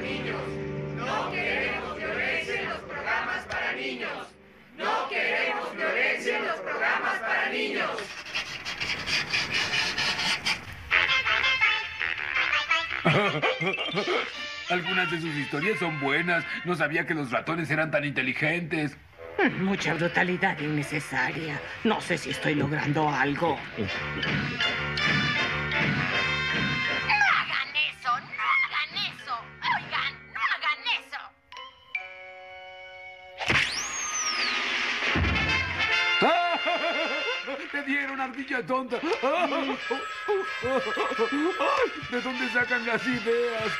niños. No queremos violencia en los programas para niños. No queremos violencia en los programas para niños. Algunas de sus historias son buenas. No sabía que los ratones eran tan inteligentes. Mucha brutalidad innecesaria. No sé si estoy logrando algo. ¡Te dieron, ardilla tonta! ¿De dónde sacan las ideas?